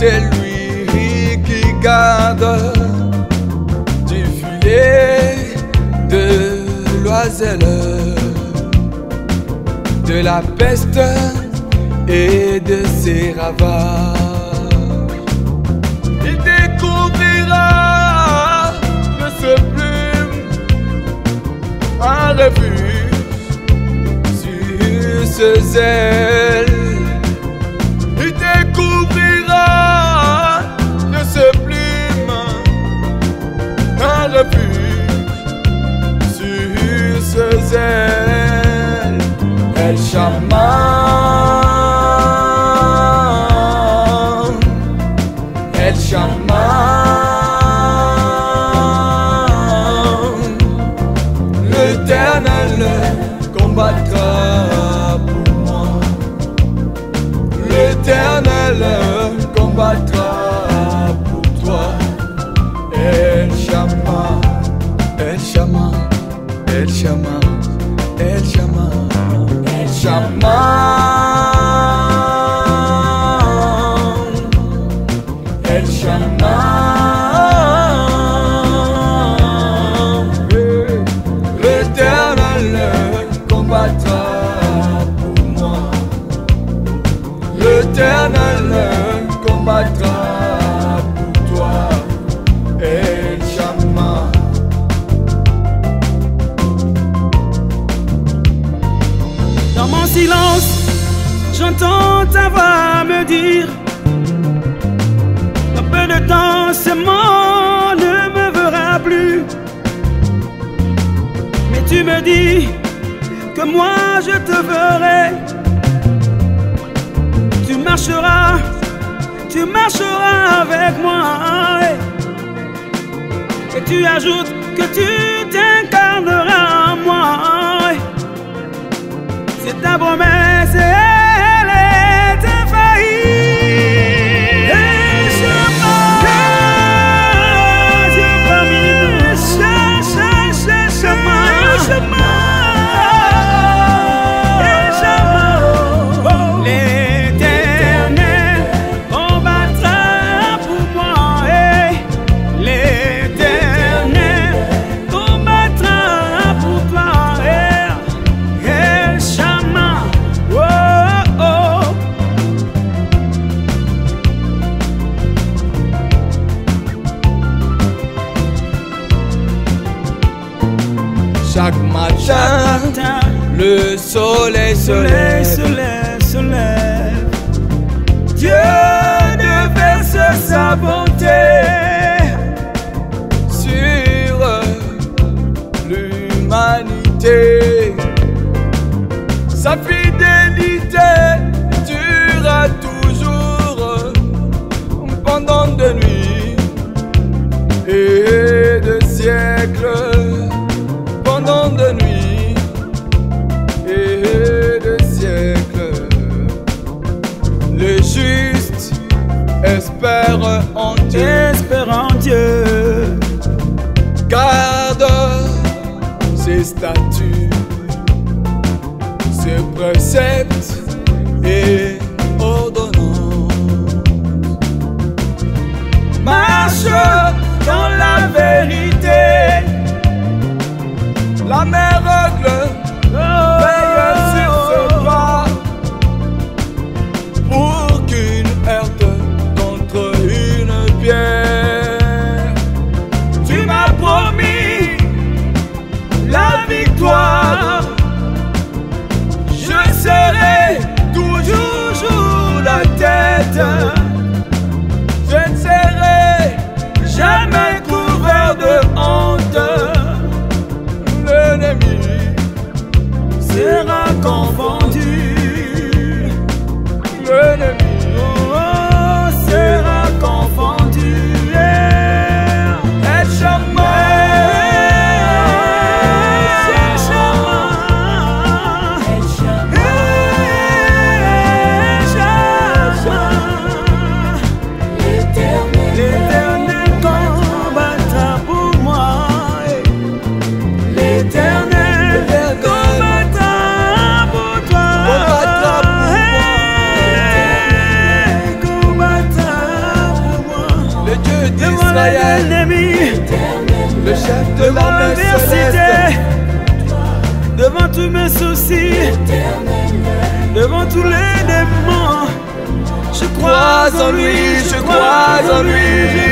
C'est lui qui garde du filet de l'oiselle, de la peste et de ses ravages. Il découvrira de ce plume un refuge sur ses ailes. El Shaman, El Shaman, El. L'éternel combattra pour moi. L'éternel combattra pour toi. El. Dans mon silence, j'entends ta voix me dire Dans ce monde ne me verra plus. Mais tu me dis que moi je te verrai. Tu marcheras, tu marcheras avec moi. Et tu ajoutes que tu t'incarneras en moi. C'est ta promesse, soleil se soleil lève. se lève, se lève. Dieu déverse sa bonté sur l'humanité. Sa fidélité statuts, ses préceptes et ordonnances. Marche dans la vérité, la mer Sera confondu. Dieu d'Israël, l'ennemi, le chef de devant l'adversité, devant tous mes soucis, devant tous les démons. Je crois en lui, je crois en lui.